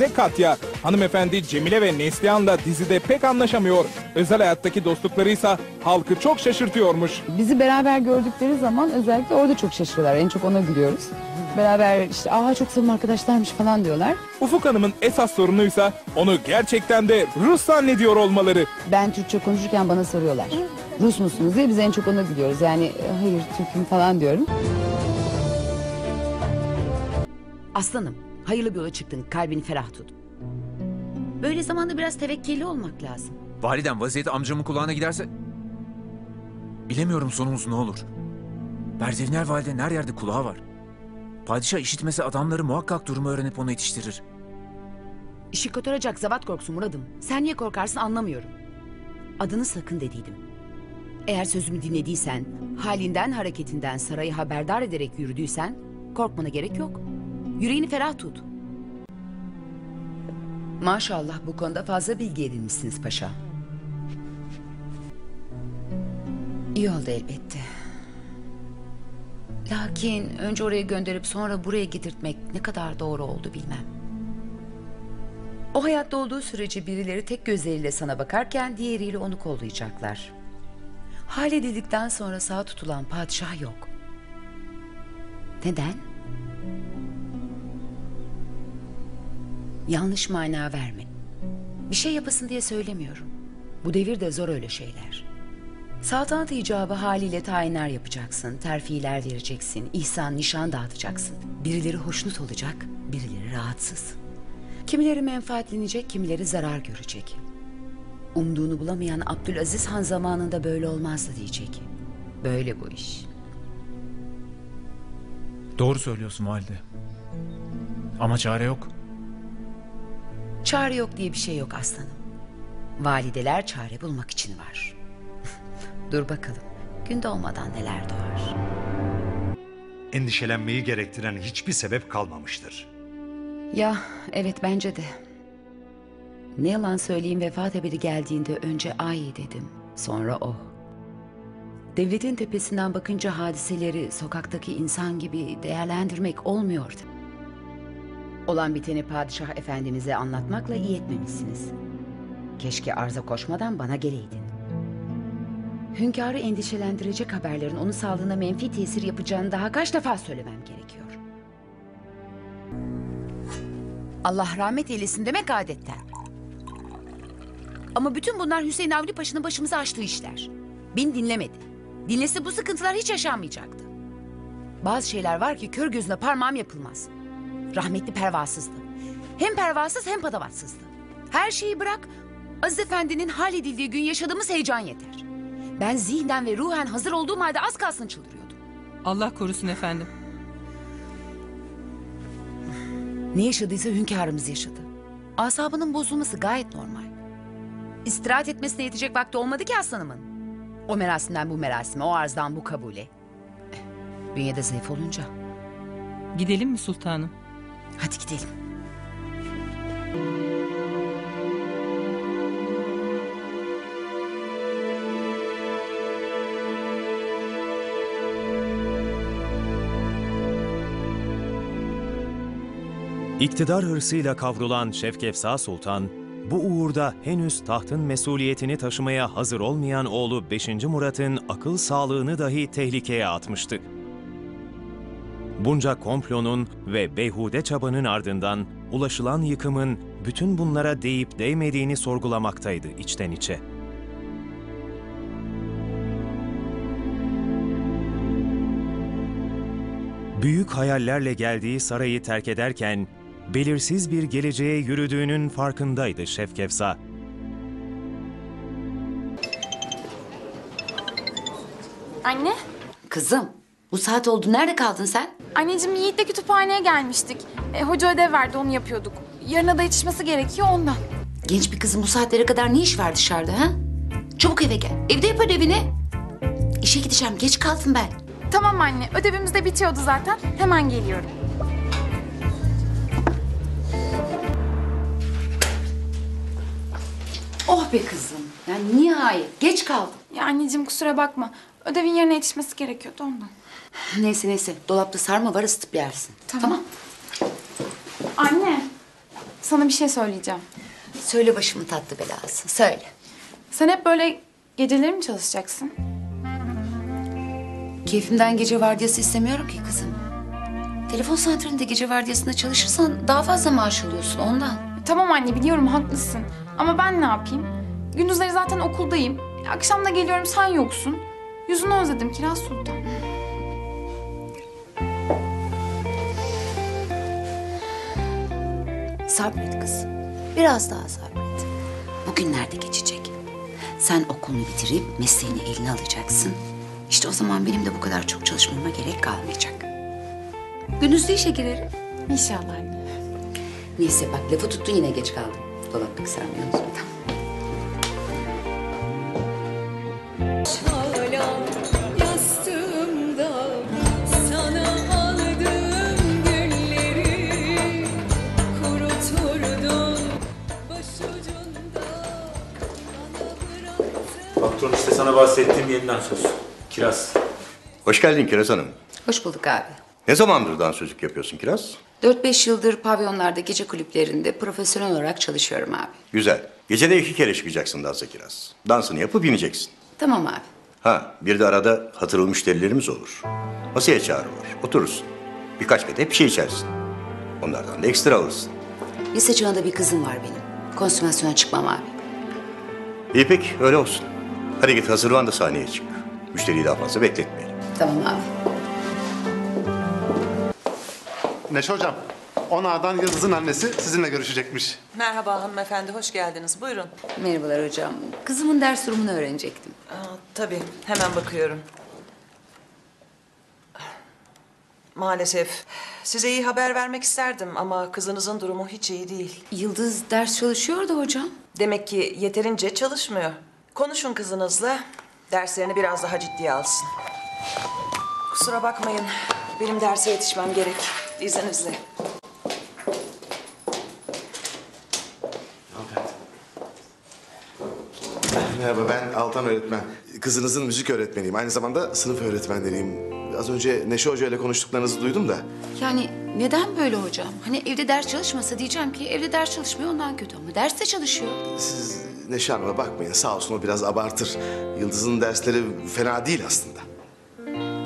Ve Katya, hanımefendi Cemile ve Neslihan'la dizide pek anlaşamıyor. Özel hayattaki dostluklarıysa halkı çok şaşırtıyormuş. Bizi beraber gördükleri zaman özellikle orada çok şaşırıyorlar. En çok ona gülüyoruz. Beraber işte aa çok samimi arkadaşlarmış falan diyorlar. Ufuk Hanım'ın esas sorunuysa onu gerçekten de Rus zannediyor olmaları. Ben Türkçe konuşurken bana soruyorlar. Rus musunuz diye biz en çok ona gülüyoruz. Yani "E, hayır Türk'üm falan diyorum. Aslanım, hayırlı bir yola çıktın. Kalbini ferah tut. Böyle zamanda biraz tevekkeli olmak lazım. Validem vaziyeti amcamın kulağına giderse... Bilemiyorum sonumuz ne olur. Berdeviner valide her yerde kulağı var. Padişah işitmese adamları muhakkak durumu öğrenip onu yetiştirir. İşi kotaracak zavat korksun Murad'ım. Sen niye korkarsın anlamıyorum. Adını sakın dediydim. Eğer sözümü dinlediysen, halinden hareketinden sarayı haberdar ederek yürüdüysen... ...korkmana gerek yok. Yüreğini ferah tut. Maşallah bu konuda fazla bilgi edinmişsiniz paşa. İyi oldu elbette. Lakin önce oraya gönderip sonra buraya getirtmek ne kadar doğru oldu bilmem. O hayatta olduğu sürece birileri tek gözleriyle sana bakarken diğeriyle onu kollayacaklar. Halledildikten sonra sağ tutulan padişah yok. Neden? Yanlış mana verme. Bir şey yapasın diye söylemiyorum. Bu devirde zor öyle şeyler. Saltanat icabı haliyle tayinler yapacaksın, terfiler vereceksin, ihsan, nişan dağıtacaksın. Birileri hoşnut olacak, birileri rahatsız. Kimileri menfaatlenecek, kimileri zarar görecek. Umduğunu bulamayan Abdülaziz Han zamanında böyle olmazdı diyecek. Böyle bu iş. Doğru söylüyorsun valide. Ama çare yok. Çare yok diye bir şey yok aslanım. Valideler çare bulmak için var. Dur bakalım. Gün doğmadan neler doğar. endişelenmeyi gerektiren hiçbir sebep kalmamıştır. Ya evet bence de. Ne yalan söyleyeyim vefat haberi geldiğinde önce ay dedim. Sonra o. Devletin tepesinden bakınca hadiseleri sokaktaki insan gibi değerlendirmek olmuyordu. Olan biteni padişah efendimize anlatmakla iyi etmemişsiniz. Keşke arza koşmadan bana geleydin. Hünkârı endişelendirecek haberlerin onun sağlığına menfi tesir yapacağını daha kaç defa söylemem gerekiyor. Allah rahmet eylesin demek adetten. Ama bütün bunlar Hüseyin Avni Paşa'nın başımıza açtığı işler. Beni dinlemedi. Dinlese bu sıkıntılar hiç yaşanmayacaktı. Bazı şeyler var ki kör gözüne parmağım yapılmaz. Rahmetli pervasızdı. Hem pervasız hem patavatsızdı. Her şeyi bırak, Aziz Efendi'nin halledildiği gün yaşadığımız heyecan yeter. Ben zihnen ve ruhen hazır olduğum halde az kalsın çıldırıyordum. Allah korusun efendim. Ne yaşadıysa hünkârımız yaşadı. Asabının bozulması gayet normal. İstirahat etmesine yetecek vakti olmadı ki aslanımın. O merasimden bu merasime, o arzdan bu kabule. Eh, Bünyede zayıf olunca. Gidelim mi sultanım? Hadi gidelim. İktidar hırsıyla kavrulan Şevkefsa Sultan, bu uğurda henüz tahtın mesuliyetini taşımaya hazır olmayan oğlu 5. Murat'ın akıl sağlığını dahi tehlikeye atmıştı. Bunca komplonun ve beyhude çabanın ardından ulaşılan yıkımın bütün bunlara değip değmediğini sorgulamaktaydı içten içe. Büyük hayallerle geldiği sarayı terk ederken belirsiz bir geleceğe yürüdüğünün farkındaydı Şevkefsa. Anne, Kızım, bu saat oldu. Nerede kaldın sen? anneciğim Yiğit'le kütüphaneye gelmiştik. E, hoca ödev verdi, onu yapıyorduk. Yarına da yetişmesi gerekiyor ondan. Genç bir kızın bu saatlere kadar ne iş var dışarıda ha? Çabuk eve gel. Evde yap ödevini. İşe gideceğim. Geç kaldım ben. Tamam anne, ödevimiz de bitiyordu zaten. Hemen geliyorum. Oh be kızım. Yani nihayet. Geç kaldım. Ya anneciğim kusura bakma. Ödevin yarına yetişmesi gerekiyordu ondan. Neyse neyse. Dolapta sarma var ısıtıp yersin. Tamam. Anne, sana bir şey söyleyeceğim. Söyle başımın tatlı belası. Söyle. Sen hep böyle geceleri mi çalışacaksın? Keyfimden gece vardiyası istemiyorum ki kızım. Telefon santralinde gece vardiyasında çalışırsan daha fazla maaş alıyorsun ondan. Tamam anne biliyorum haklısın. Ama ben ne yapayım? Gündüzleri zaten okuldayım. Akşam da geliyorum sen yoksun. Yüzünü özledim Kiraz Sultan. Sabret kızım. Biraz daha sabret. Bugünlerde geçecek. Sen okulunu bitirip mesleğini eline alacaksın. İşte o zaman benim de bu kadar çok çalışmama gerek kalmayacak. Gündüz de işe girerim. İnşallah anne. Neyse bak lafı tuttun yine geç kaldım. Dolaplık sarmayı unutma Patron işte sana bahsettiğim yeniden söz. Kiraz. Hoş geldin Kiraz Hanım. Hoş bulduk abi. Ne zamandır dansözlük yapıyorsun Kiraz? 4-5 yıldır pavyonlarda, gece kulüplerinde profesyonel olarak çalışıyorum abi. Güzel. Gecede iki kere çıkacaksın dansa Kiraz. Dansını yapıp ineceksin. Tamam abi. Ha, bir de arada hatırlı müşterilerimiz olur. Masaya çağırırlar, oturursun. Birkaç kadeh bir şey içersin. Onlardan da ekstra alırsın. Lise çağında bir kızım var benim. Konsumasyona çıkmam abi. İyi pek, öyle olsun. Hadi git hazırlan da sahneye çık. Müşteriyi daha fazla bekletmeyelim. Tamam abi. Neşe hocam, Onağ'dan Yıldız'ın annesi sizinle görüşecekmiş. Merhaba hanımefendi, hoş geldiniz. Buyurun. Merhabalar hocam. Kızımın ders durumunu öğrenecektim. Aa, tabii, hemen bakıyorum. Maalesef. Size iyi haber vermek isterdim ama kızınızın durumu hiç iyi değil. Yıldız ders çalışıyordu hocam. Demek ki yeterince çalışmıyor. Konuşun kızınızla, derslerini biraz daha ciddiye alsın. Kusura bakmayın, benim derse yetişmem gerek. İzninizle. Merhaba ben Altan öğretmen. Kızınızın müzik öğretmeniyim. Aynı zamanda sınıf öğretmenleriyim. Az önce Neşe Hoca ile konuştuklarınızı duydum da. Yani neden böyle hocam? Hani evde ders çalışmasa diyeceğim ki evde ders çalışmıyor ondan kötü ama derste çalışıyor. Siz Neşe Hanım'a bakmayın sağ olsun o biraz abartır. Yıldız'ın dersleri fena değil aslında.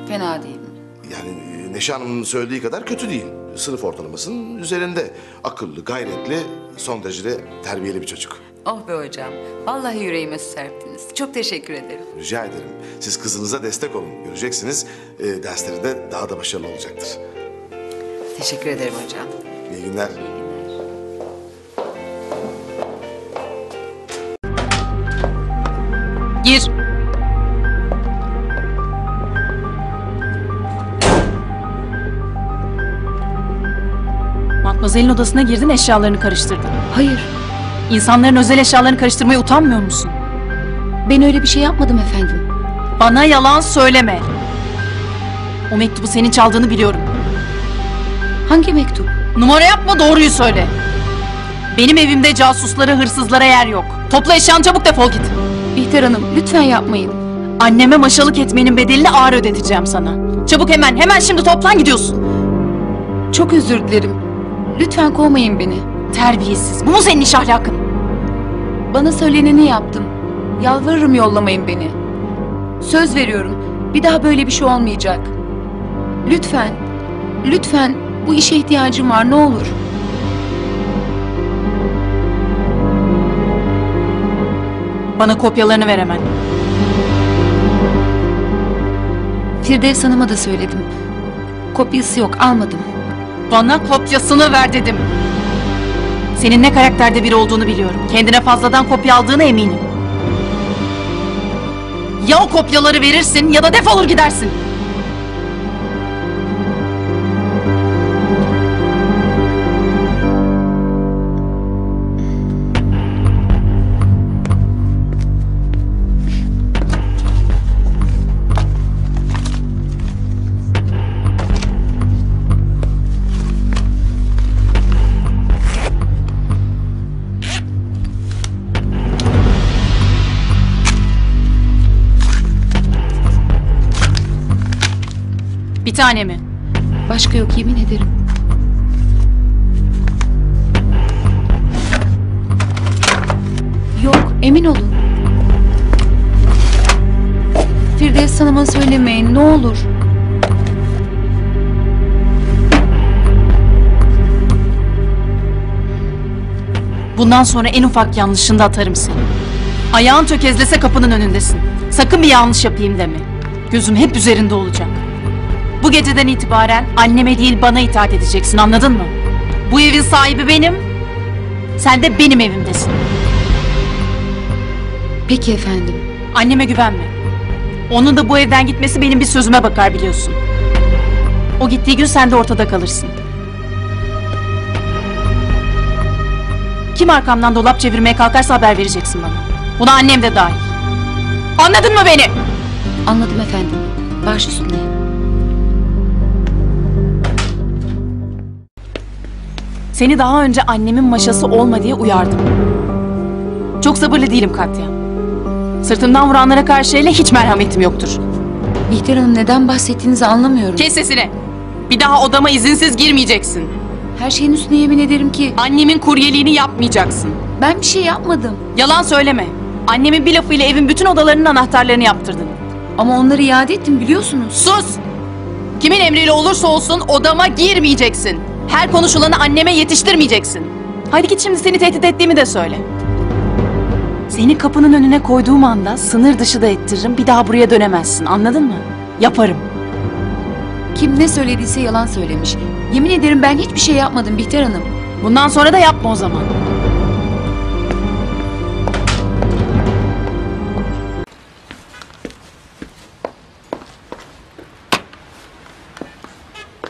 Fena değil mi? Yani e, Neşe Hanım'ın söylediği kadar kötü değil. Sınıf ortalamasının üzerinde. Akıllı, gayretli, son derece terbiyeli bir çocuk. Oh be hocam. Vallahi yüreğime su serptiniz. Çok teşekkür ederim. Rica ederim. Siz kızınıza destek olun. Göreceksiniz e, dersleri de daha da başarılı olacaktır. Teşekkür ederim hocam. İyi günler. Gir. Matmazel'in odasına girdin eşyalarını karıştırdın. Hayır, İnsanların özel eşyalarını karıştırmaya utanmıyor musun? ben öyle bir şey yapmadım efendim. Bana yalan söyleme. O mektubu senin çaldığını biliyorum. Hangi mektup? Numara yapma doğruyu söyle. Benim evimde casuslara, hırsızlara yer yok. Topla eşyanı çabuk defol git. Bihter Hanım, lütfen yapmayın. Anneme maşalık etmenin bedelini ağır ödeteceğim sana. Çabuk hemen, hemen şimdi toplan gidiyorsun. Çok özür dilerim. Lütfen kovmayın beni. Terbiyesiz. Bu mu senin iş ahlakın? Bana söyleneni yaptım. Yalvarırım yollamayın beni. Söz veriyorum. Bir daha böyle bir şey olmayacak. Lütfen, lütfen bu işe ihtiyacım var ne olur. Bana kopyalarını ver hemen. Firdevs Hanım'a da söyledim. Kopyası yok, almadım. Bana kopyasını ver dedim. Senin ne karakterde biri olduğunu biliyorum. Kendine fazladan kopya aldığına eminim. Ya o kopyaları verirsin ya da defolur gidersin. Bir tane mi? Başka yok yemin ederim. Emin olun. Firdevs Hanım'a söylemeyin ne olur. Bundan sonra en ufak yanlışında atarım seni. Ayağın tökezlese kapının önündesin. Sakın bir yanlış yapayım deme. Gözüm hep üzerinde olacak. Bu geceden itibaren anneme değil bana itaat edeceksin anladın mı? Bu evin sahibi benim. Sen de benim evimdesin. Peki efendim. Anneme güvenme. Onun da bu evden gitmesi benim bir sözüme bakar biliyorsun. O gittiği gün sen de ortada kalırsın. Kim arkamdan dolap çevirmeye kalkarsa haber vereceksin bana. Buna annem de dahil. Anladın mı beni? Anladım efendim. Baş üstüne. Seni daha önce annemin maşası olma diye uyardım. Çok sabırlı değilim Katya. Sırtımdan vuranlara karşı hele hiç merhametim yoktur. Bihter Hanım neden bahsettiğinizi anlamıyorum. Kes sesini. Bir daha odama izinsiz girmeyeceksin. Her şeyin üstüne yemin ederim ki Annemin kuryeliğini yapmayacaksın. ben bir şey yapmadım. Yalan söyleme. Annemin bir lafıyla evin bütün odalarının anahtarlarını yaptırdın. Ama onları iade ettim biliyorsunuz. Sus! Kimin emriyle olursa olsun odama girmeyeceksin. Her konuşulanı anneme yetiştirmeyeceksin. Hadi git şimdi seni tehdit ettiğimi de söyle. Seni kapının önüne koyduğum anda sınır dışı da ettiririm. Bir daha buraya dönemezsin. Anladın mı? Yaparım. Kim ne söylediyse yalan söylemiş. Yemin ederim ben hiçbir şey yapmadım Bihter Hanım. Bundan sonra da yapma o zaman.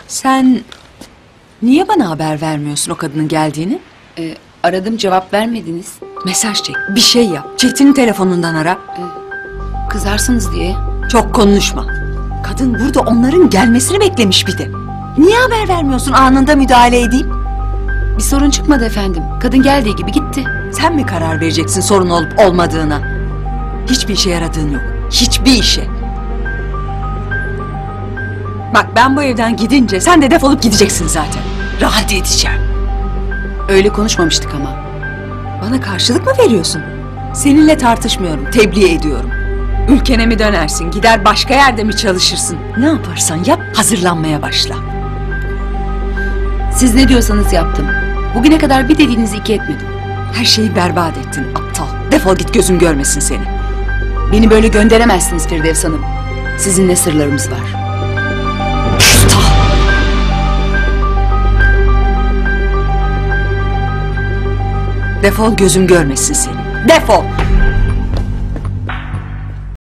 Sen niye bana haber vermiyorsun o kadının geldiğini? Ee, aradım cevap vermediniz. Mesaj çek, bir şey yap. Çetin'in telefonundan ara. Kızarsınız diye. Çok konuşma. Kadın burada onların gelmesini beklemiş bir de. Niye haber vermiyorsun anında müdahale edeyim? Bir sorun çıkmadı efendim. Kadın geldiği gibi gitti. Sen mi karar vereceksin sorun olup olmadığına? Hiçbir işe yaradığın yok. Hiçbir işe. Bak ben bu evden gidince sen de defolup gideceksin zaten. Rahat edeceğim. Öyle konuşmamıştık ama. Bana karşılık mı veriyorsun? Seninle tartışmıyorum, tebliğ ediyorum. Ülkene mi dönersin, gider başka yerde mi çalışırsın? Ne yaparsan yap, hazırlanmaya başla. Siz ne diyorsanız yaptım. Bugüne kadar bir dediğinizi iki etmedim. Her şeyi berbat ettin aptal. Defol git gözüm görmesin seni. Beni böyle gönderemezsiniz Firdevs Hanım. Sizinle sırlarımız var. Defol gözüm görmesin seni. Defol.